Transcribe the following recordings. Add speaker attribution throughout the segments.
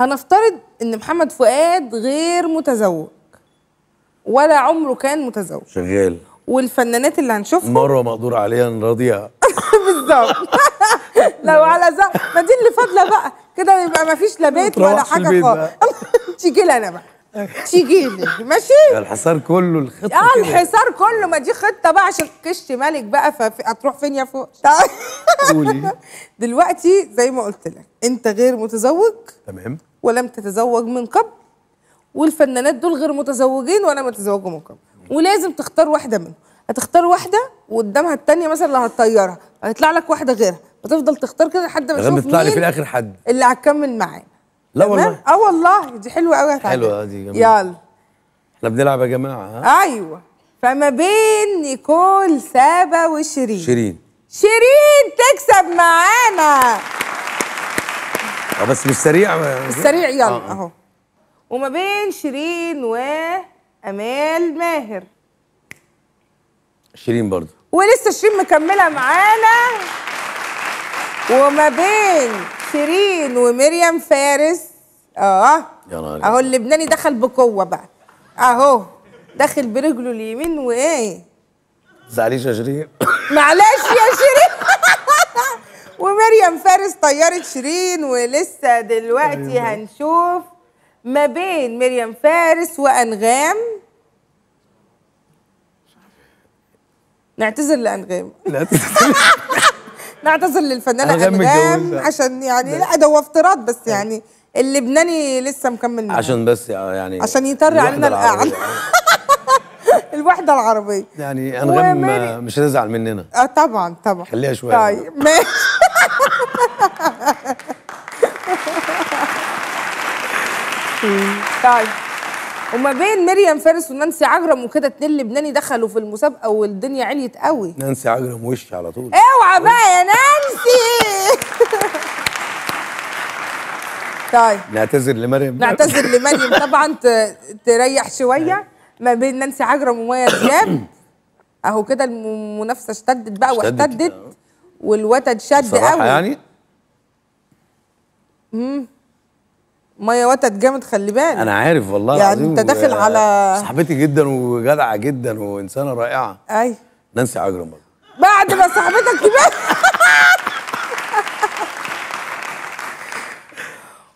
Speaker 1: هنفترض إن محمد فؤاد غير متزوج ولا عمره كان متزوج.
Speaker 2: شغال.
Speaker 1: والفنانات اللي هنشوفهم
Speaker 2: مروه مقدور عليها نراضيها
Speaker 1: بالظبط. لو على زق ما دي اللي فاضلة بقى. كده يبقى ما فيش لا بيت ولا
Speaker 2: حاجة
Speaker 1: خالص. تيجي لي أنا بقى. تيجي لي. ماشي؟
Speaker 2: الحصار كله
Speaker 1: الخطة
Speaker 2: آه.
Speaker 1: الحصار كله. ما دي خطة بقى عشان كشت ملك بقى فهتروح فين يا فوق؟
Speaker 2: قولي.
Speaker 1: دلوقتي زي ما قلت لك أنت غير متزوج.
Speaker 2: تمام.
Speaker 1: ولم تتزوج من قبل والفنانات دول غير متزوجين ولا متزوجوا من قبل. ولازم تختار واحدة منهم. هتختار واحدة وقدامها التانية مثلا اللي هتطيرها هيطلع لك واحدة غيرها. فتفضل تختار كده لحد ما تشوف
Speaker 2: لي في
Speaker 1: مين
Speaker 2: الآخر حد.
Speaker 1: اللي هتكمل معانا
Speaker 2: لا؟ والله.
Speaker 1: آه والله. دي حلوة قوي هتعجبك
Speaker 2: حلوة دي جميلة.
Speaker 1: يلا.
Speaker 2: إحنا بنلعب يا جماعة ها؟
Speaker 1: أيوه. فما بين نيكول سابا وشيرين.
Speaker 2: شيرين.
Speaker 1: شيرين تكسب معانا.
Speaker 2: بس مش سريع.
Speaker 1: السريع يلا
Speaker 2: آه، آه.
Speaker 1: أهو. وما بين شيرين وامال ماهر.
Speaker 2: شيرين برضو
Speaker 1: ولسه شيرين مكملة معانا. وما بين شيرين ومريم فارس.
Speaker 2: آه.
Speaker 1: أهو اللبناني دخل بقوة بقى. أهو. داخل برجله اليمين وايه
Speaker 2: تزعليش يا شيرين.
Speaker 1: معلش يا شيرين. ومريم فارس طيرت شيرين ولسه دلوقتي هنشوف ما بين مريم فارس وأنغام. نعتذر لأنغام.
Speaker 2: لا.
Speaker 1: نعتذر للفنانة
Speaker 2: أنغام.
Speaker 1: عشان يعني لا. ده هو افتراض بس يعني اللبناني لسه مكمل معانا.
Speaker 2: عشان بس يعني
Speaker 1: عشان يطر علينا.
Speaker 2: العربية.
Speaker 1: الوحدة العربية.
Speaker 2: يعني أنغام
Speaker 1: ومري-
Speaker 2: مش هتزعل مننا.
Speaker 1: آه طبعا طبعا.
Speaker 2: خليها شوية.
Speaker 1: طيب ماشي. طيب. وما بين مريم فارس ونانسي عجرم وكده اتنين لبناني دخلوا في المسابقة والدنيا عليت قوي.
Speaker 2: نانسي عجرم وش على طول.
Speaker 1: اوعى بقى يا نانسي! طيب.
Speaker 2: نعتذر لمريم.
Speaker 1: نعتذر لمريم. طبعا تريح شوية. ما بين نانسي عجرم ومايا دياب اهو كده المنافسة اشتدت بقى
Speaker 2: اشتدت.
Speaker 1: واحتدت والوتد شد قوي.
Speaker 2: يعني
Speaker 1: مايا وتد جامد خلي بالك.
Speaker 2: أنا عارف والله
Speaker 1: يعني
Speaker 2: العظيم
Speaker 1: أنت داخل على-
Speaker 2: صاحبتي جدا وجدعة جدا وإنسانة رائعة.
Speaker 1: أي.
Speaker 2: نانسي عجرم برضه.
Speaker 1: بعد ما صاحبتك كبيرة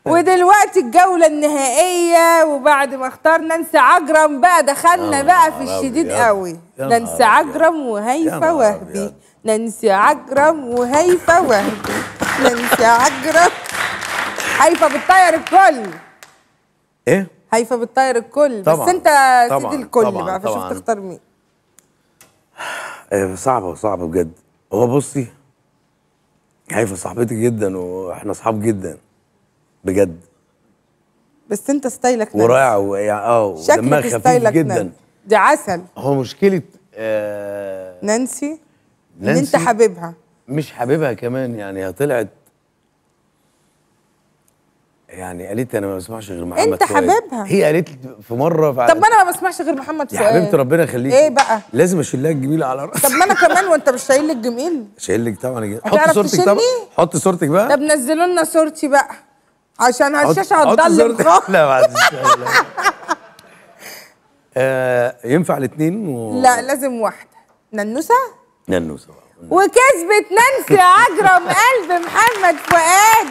Speaker 1: ودلوقتي الجولة النهائية وبعد ما اختار نانسي عجرم بقى دخلنا بقى في الشديد. قوي. نانسي عجرم وهيفا وهبي. نانسي عجرم وهيفا وهبي. نانسي عجرم. هيفا بتطير الكل
Speaker 2: إيه
Speaker 1: هيفا بتطير الكل بس
Speaker 2: طبعاً.
Speaker 1: أنت
Speaker 2: طبعاً.
Speaker 1: سيد الكل
Speaker 2: طبعاً.
Speaker 1: بقى فشوف. تختار مين
Speaker 2: آه، صعبة صعبة بجد هو بصي هيفا صاحبتي جدا وإحنا أصحاب جدا بجد
Speaker 1: بس أنت style ك نانسي.
Speaker 2: ورائعة ويعني آه ودمها
Speaker 1: شكلك
Speaker 2: خفيف
Speaker 1: style ك
Speaker 2: جدا
Speaker 1: نانسي. دي عسل
Speaker 2: هو مشكلة آه
Speaker 1: نانسي إن
Speaker 2: نانسي
Speaker 1: انت حبيبها
Speaker 2: مش حبيبها كمان يعني هي طلعت يعني قالت لي أنا ما بسمعش غير محمد
Speaker 1: أنت
Speaker 2: فؤاد.
Speaker 1: حبيبها.
Speaker 2: هي قالت لي في مرة
Speaker 1: طب ما أنا ما بسمعش غير محمد
Speaker 2: يا
Speaker 1: فؤاد
Speaker 2: حبيبتي ربنا يخليك
Speaker 1: إيه بقى
Speaker 2: لازم أشيل لها الجميلة على راسي
Speaker 1: طب ما أنا كمان وأنت مش شايل لي الجميل
Speaker 2: شايل لك طبعا.
Speaker 1: هتعرف
Speaker 2: حط صورتك طبعا
Speaker 1: تشيلني؟
Speaker 2: حط صورتك بقى
Speaker 1: طب نزلوا لنا صورتي بقى عشان
Speaker 2: حط-
Speaker 1: الشاشه
Speaker 2: حط
Speaker 1: هتضلم. خالص
Speaker 2: لا بعد. آه ينفع الاثنين و...
Speaker 1: لا لازم واحدة ننوسة
Speaker 2: ننوسة بقى.
Speaker 1: وكسبت نانسي عجرم قلب محمد فؤاد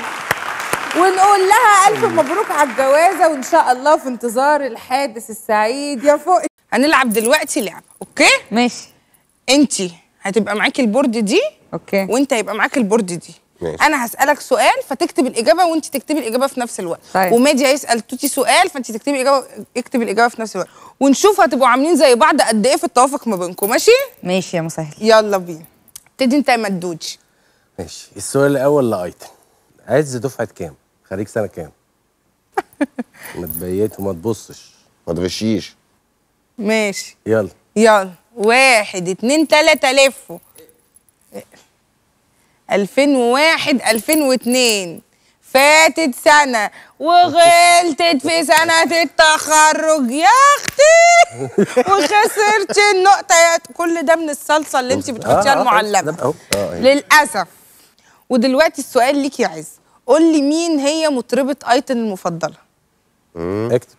Speaker 1: ونقول لها ألف مبروك على الجوازة وإن شاء الله في انتظار الحادث السعيد. يا فوق. هنلعب دلوقتي لعبة okay؟
Speaker 3: ماشي.
Speaker 1: أنت هتبقى معاكي ال board دي
Speaker 3: okay.
Speaker 1: وأنت هيبقى معاك ال board دي.
Speaker 4: ماشي.
Speaker 1: أنا هسألك سؤال فتكتب الإجابة وأنت تكتبي الإجابة في نفس الوقت.
Speaker 3: طيب.
Speaker 1: وماجي هيسأل توتي سؤال فأنت تكتبي الإجابة اكتب الإجابة في نفس الوقت. ونشوف هتبقوا عاملين زي بعض قد إيه في التوافق ما بينكم. ماشي؟
Speaker 3: ماشي يا مسهل.
Speaker 1: يلا بينا. ابتدي أنت يا مدوج
Speaker 4: ماشي. السؤال الأول لأيتن. عز دفعة كام؟ خريج سنة كام؟ ما تبيت وما تبصش
Speaker 5: ما تغشيش.
Speaker 1: ماشي.
Speaker 4: يلا.
Speaker 1: يلا. واحد اتنين تلاتة لفوا. 2001 2002 فاتت سنة. وغلطت في سنة التخرج. يا أختي! وخسرت النقطة. يا كل ده من الصلصة اللي انت بتحطيها
Speaker 4: آه، آه،
Speaker 1: المعلبة
Speaker 4: أهو. آه، أيوة.
Speaker 1: للأسف. ودلوقتي السؤال ليك يا عز. قول لي مين هي مطربة آيتن المفضلة.
Speaker 4: اكتب.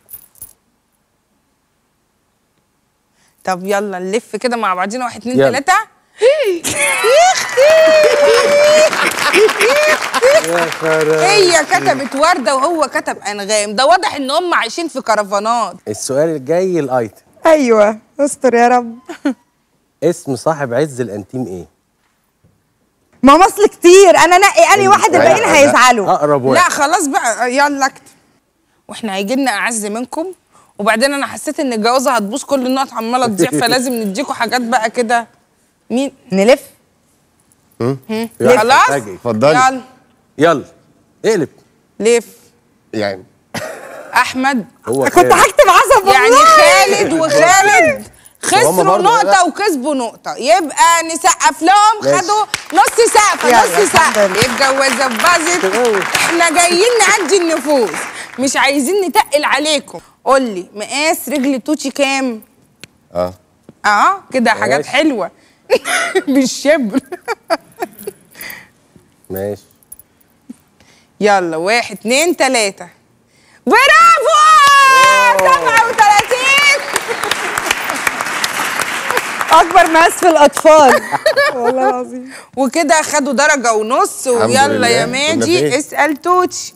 Speaker 1: طب يلا نلف كده مع بعضينا. واحد اتنين.
Speaker 4: تلاتة.
Speaker 1: هي كتبت وردة وهو كتب أنغام. ده واضح إن هم عايشين في كرفانات.
Speaker 4: السؤال الجاي الايتم
Speaker 1: أيوه استر يا رب.
Speaker 4: اسم صاحب عز الأنتيم إيه؟
Speaker 3: ما مصل كتير. أنا نقي أني واحد الباقيين هيزعلوا.
Speaker 4: أقرب
Speaker 1: لا
Speaker 4: واحد.
Speaker 1: خلاص بقى يلا اكتب. وإحنا هيجي لنا أعز منكم. وبعدين أنا حسيت إن الجوازة هتبوظ كل النقط عمالة تضيع فلازم نديكوا حاجات بقى كده. مين؟
Speaker 3: نلف.
Speaker 1: خلاص.
Speaker 5: اتفضلي.
Speaker 1: يلا.
Speaker 4: يلا. اقلب.
Speaker 1: ليف
Speaker 5: يعني.
Speaker 1: أحمد.
Speaker 4: هو
Speaker 3: كنت. هكتب عصب
Speaker 1: يعني
Speaker 3: والله.
Speaker 1: خالد وخالد. خسروا
Speaker 4: لا.
Speaker 1: وكسبوا نقطة. يبقى نسقف لهم. خدوا نص سقفة
Speaker 3: يلا،
Speaker 1: نص
Speaker 3: لله.
Speaker 1: الجوازة باظت إحنا جايين نعدي النفوس. مش عايزين نتقل عليكم. قول لي مقاس رجل توتي كام؟
Speaker 5: آه.
Speaker 1: آه كده حاجات
Speaker 4: ماشي.
Speaker 1: حلوة. بالشبر.
Speaker 4: ماشي.
Speaker 1: يلا واحد اتنين تلاتة. برافو! 37
Speaker 3: أكبر مقاس في الأطفال. والله العظيم.
Speaker 1: وكده خدوا درجة ونص ويلا. يا ماجي
Speaker 4: فين؟
Speaker 1: اسأل توتش.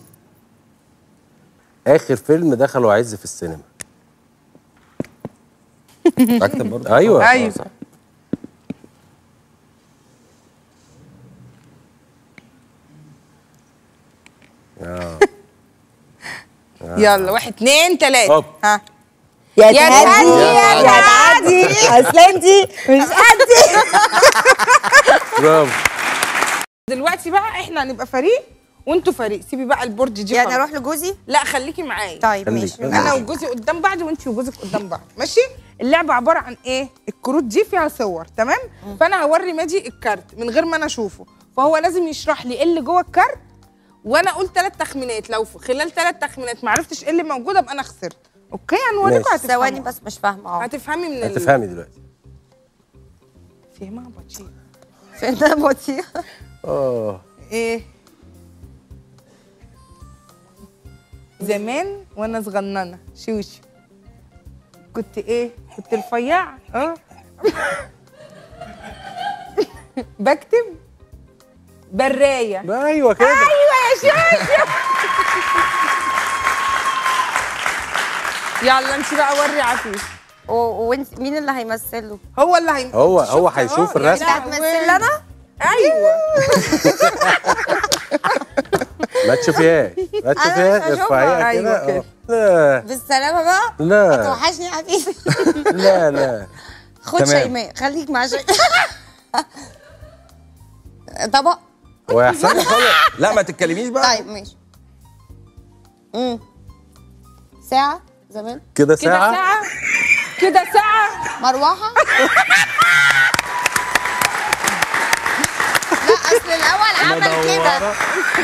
Speaker 4: آخر فيلم دخله عز في السينما.
Speaker 5: اكتب برضه؟
Speaker 4: أيوه.
Speaker 1: أيوه.
Speaker 4: آه.
Speaker 1: يلا واحد اتنين تلاتة.
Speaker 4: هوب.
Speaker 1: ها.
Speaker 3: يا
Speaker 1: يا
Speaker 3: تهدي
Speaker 1: تهدي يا
Speaker 3: يا تعدي. اصل انتي مش قدي
Speaker 4: برافو.
Speaker 1: دلوقتي بقى إحنا هنبقى فريق وانتوا فريق. سيبي بقى ال board دي
Speaker 3: يعني. أروح لجوزي؟
Speaker 1: لا خليكي معايا.
Speaker 3: طيب. ماشي.
Speaker 1: أنا وجوزي قدام بعض وانتي وجوزك قدام بعض. ماشي؟ اللعبة عبارة عن إيه؟ الكروت دي فيها صور تمام؟ فانا هوري ماجي الكارت من غير ما أنا اشوفه. فهو لازم يشرح لي إيه اللي جوه الكارت وأنا أقول ثلاث تخمينات. لو خلال ثلاث تخمينات ما عرفتش إيه اللي موجود أبقى أنا خسرت. أوكي هنوريكم
Speaker 4: ماشي.
Speaker 1: هتفهموا
Speaker 3: ثواني بس مش فاهمة. آه
Speaker 1: هتفهمي من ال-
Speaker 4: هتفهمي دلوقتي.
Speaker 1: فهمها بطيء
Speaker 3: ده بطيء
Speaker 4: آه
Speaker 1: إيه. زمان وأنا صغننة شوشو كنت إيه كنت رفيع آه بكتب؟ براية.
Speaker 4: أيوه كده.
Speaker 1: أيوه يا شوشو يلا امشي بقى وري عفيف.
Speaker 3: وانت مين اللي هيمثله؟
Speaker 1: هو اللي هيم...
Speaker 4: هو- هو هيشوف الرسم.
Speaker 3: هتمثل أنا؟
Speaker 1: أيوه.
Speaker 4: ما تشوفيهاش. ما تشوفيهاش.
Speaker 3: هشوفها.
Speaker 4: ارفعيها
Speaker 1: أيوة
Speaker 4: كده.
Speaker 1: كده.
Speaker 4: لا.
Speaker 3: بالسلامة بقى.
Speaker 4: لا.
Speaker 3: توحشني يا حبيبي.
Speaker 4: لا لا.
Speaker 3: خد. شيماء خليك مع شيماء طبق.
Speaker 4: هو يا حسام
Speaker 5: لا ما تتكلميش بقى.
Speaker 3: طيب ماشي. امم ساعة. زمان؟
Speaker 4: كده
Speaker 1: كده
Speaker 4: ساعة؟
Speaker 1: ساعة. كده ساعة.
Speaker 3: مروحة؟ لا أصل الأول عمل كده.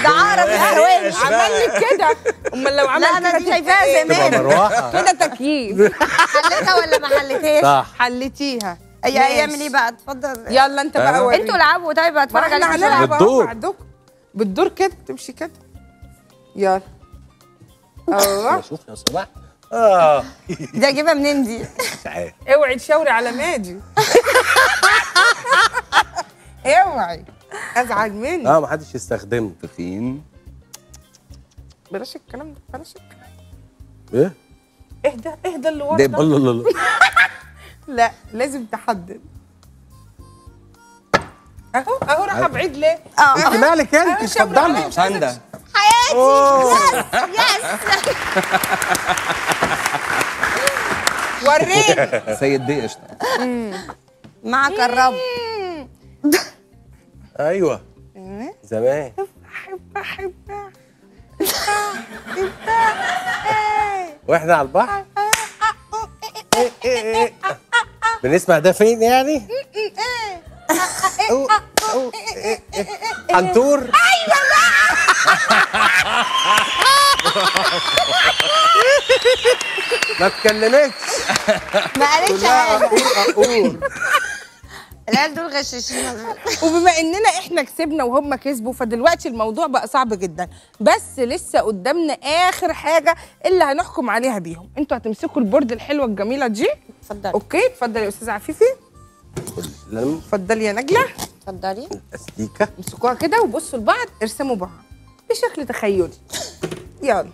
Speaker 3: ده عقرب الثواني
Speaker 1: عمل لي كده. أمال لو عمل
Speaker 3: لا
Speaker 1: أنا
Speaker 3: دي شايفاها زمان.
Speaker 4: مروحة.
Speaker 1: كده تكييف.
Speaker 3: حلتها ولا ما حلتهاش؟
Speaker 4: صح.
Speaker 1: حلتيها
Speaker 3: هي. هيعمل إيه بقى؟ اتفضل.
Speaker 1: يلا أنت بقى وريني.
Speaker 3: أنتوا العبوا. طيب اتفرج
Speaker 1: إحنا
Speaker 3: عليكم
Speaker 1: هنلعب
Speaker 4: بالدور.
Speaker 1: بعدكم. بالدور كده تمشي كده. يلا. أيوه
Speaker 4: شوف يا صلاح آه.
Speaker 3: دي اجيبها منين دي؟
Speaker 4: مش عارف
Speaker 1: اوعي تشاوري على ماجي. اوعي. ازعل مني.
Speaker 4: آه ما حدش يستخدمه
Speaker 5: تخين
Speaker 1: بلاش الكلام ده بلاش الكلام
Speaker 4: إيه؟
Speaker 1: اهدى اهدى اللي ورا
Speaker 5: ده.
Speaker 4: الله الله
Speaker 1: لا. لازم تحدد. اهو اهو راح بعيد ليه؟
Speaker 3: آه.
Speaker 4: انت مالك
Speaker 1: أنت؟ عليا،
Speaker 4: اتفضلي.
Speaker 1: مش
Speaker 5: باندا
Speaker 1: وريني.
Speaker 5: سيد دي قشطة.
Speaker 3: معك الرب.
Speaker 4: أيوه. زمان.
Speaker 1: احب احب
Speaker 4: وإحنا على البحر. بنسمع ده فين يعني؟ حنطور ما اتكلمتش
Speaker 3: ما قالتش
Speaker 4: أقول أقول.
Speaker 3: العيال دول غشاشين.
Speaker 1: وبما اننا إحنا كسبنا وهم كسبوا فدلوقتي الموضوع بقى صعب جدا. بس لسه قدامنا آخر حاجة اللي هنحكم عليها بيهم. أنتوا هتمسكوا ال board الحلوة الجميلة دي؟
Speaker 3: اتفضلي.
Speaker 1: okay اتفضل يا أستاذة عفيفي. اتفضلي يا نجلة.
Speaker 3: اتفضلي.
Speaker 4: استيكه
Speaker 1: امسكوها كده وبصوا لبعض ارسموا بعض. بشكل تخيلي. يلا.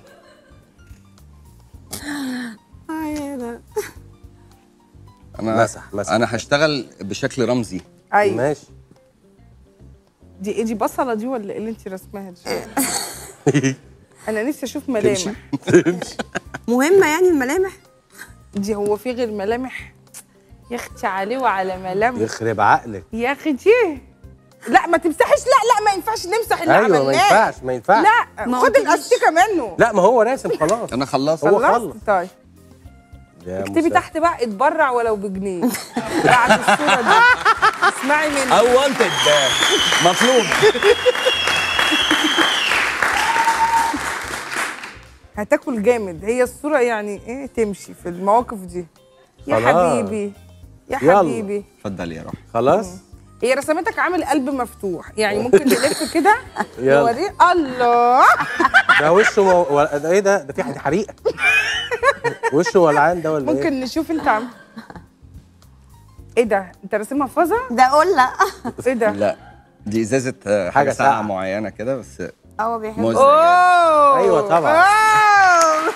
Speaker 5: أنا
Speaker 4: مسح- مسح.
Speaker 5: أنا هشتغل بشكل رمزي.
Speaker 1: أيوه.
Speaker 4: ماشي.
Speaker 1: دي إيه دي بصلة دي ولا إيه اللي انت رسمها دي؟ أنا نفسي أشوف ملامح.
Speaker 3: مهمة يعني الملامح؟
Speaker 1: دي هو في غير ملامح؟ يا أختي عليه وعلى ملامح.
Speaker 4: يخرب عقلك.
Speaker 1: يا أختي. لا ما تمسحش. لا لا ما ينفعش نمسح اللي
Speaker 4: أيوه ما
Speaker 1: عملناه
Speaker 4: ينفعش ما ينفعش.
Speaker 1: لا
Speaker 3: ما
Speaker 1: خد. الاستيكه منه.
Speaker 4: لا ما هو راسم خلاص.
Speaker 5: أنا خلصت.
Speaker 4: هو
Speaker 1: خلصت
Speaker 4: خلص.
Speaker 1: طيب. اكتبي. تحت بقى اتبرع ولو بجنيه. بعد الصورة دي. اسمعي مني.
Speaker 5: أو وانتد مطلوب
Speaker 1: هتاكل جامد. هي الصورة يعني إيه تمشي في المواقف دي. يا
Speaker 4: خلاص.
Speaker 1: حبيبي. يا. حبيبي.
Speaker 5: اتفضل يا روح
Speaker 4: خلاص؟
Speaker 1: هي رسمتك عامل قلب مفتوح. يعني ممكن نلف كده.
Speaker 4: يلا.
Speaker 1: نوريه الله.
Speaker 4: ده وشه مو... ده إيه ده؟ ده في حد حريقه وشه ولعان ده ولا إيه؟
Speaker 1: ممكن نشوف انت عم إيه ده؟ انت راسمها فازة؟
Speaker 3: ده قله
Speaker 1: إيه ده؟
Speaker 5: لا. دي ازازة
Speaker 4: حاجة
Speaker 5: حاجة ساقعة
Speaker 4: ساقعة.
Speaker 5: معينة كده بس
Speaker 3: هو بيحب
Speaker 1: أوه.
Speaker 4: أيوة طبعاً.
Speaker 1: أوه.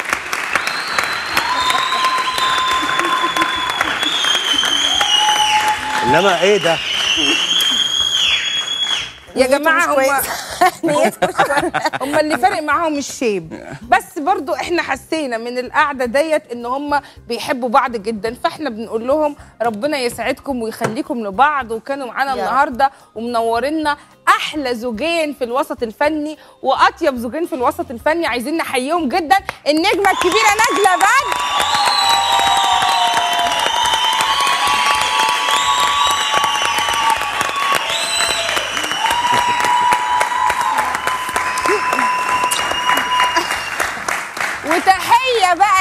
Speaker 4: إنما إيه ده؟
Speaker 1: يا
Speaker 3: جماعة
Speaker 1: هم. هم اللي فارق معاهم الشيب بس برضو إحنا حسينا من القعدة ديت إن هم بيحبوا بعض جدا فاحنا بنقول لهم ربنا يسعدكم ويخليكم لبعض وكانوا معانا. النهارده ومنورينا أحلى زوجين في الوسط الفني وأطيب زوجين في الوسط الفني عايزين نحييهم جدا النجمة الكبيرة نجلة بدر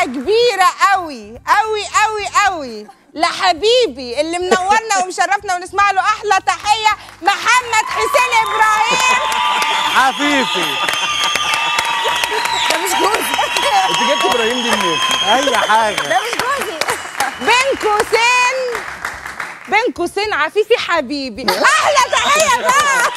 Speaker 1: كبيرة قوي قوي قوي قوي. لحبيبي اللي منورنا ومشرفنا ونسمع له أحلى تحية محمد حسين إبراهيم.
Speaker 4: حفيفي
Speaker 1: ده مش جوزي.
Speaker 5: انت جبت إبراهيم دي منين؟
Speaker 4: أي حاجة.
Speaker 1: ده مش جوزي. بين قوسين بين قوسين عفيفي حبيبي. أحلى تحية بقى.